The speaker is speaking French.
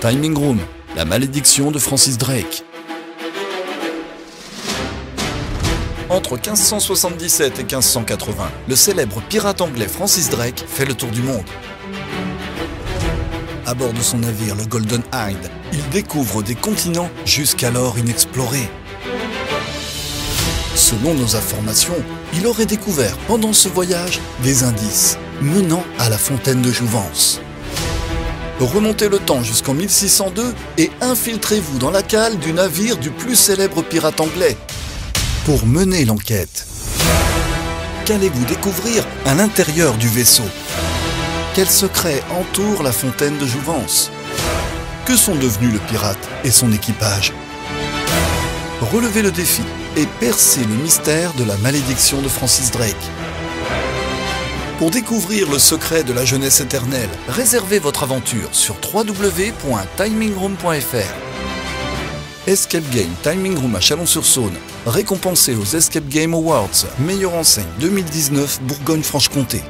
Timing Room, la malédiction de Francis Drake. Entre 1577 et 1580, le célèbre pirate anglais Francis Drake fait le tour du monde. À bord de son navire, le Golden Hind, il découvre des continents jusqu'alors inexplorés. Selon nos informations, il aurait découvert pendant ce voyage des indices menant à la fontaine de Jouvence. Remontez le temps jusqu'en 1602 et infiltrez-vous dans la cale du navire du plus célèbre pirate anglais pour mener l'enquête. Qu'allez-vous découvrir à l'intérieur du vaisseau? Quels secrets entourent la fontaine de Jouvence? Que sont devenus le pirate et son équipage? Relevez le défi et percez le mystère de la malédiction de Francis Drake. Pour découvrir le secret de la jeunesse éternelle, réservez votre aventure sur www.timingroom.fr. Escape Game Timing Room à Chalon-sur-Saône, récompensé aux Escape Game Awards, meilleure enseigne 2019 Bourgogne-Franche-Comté.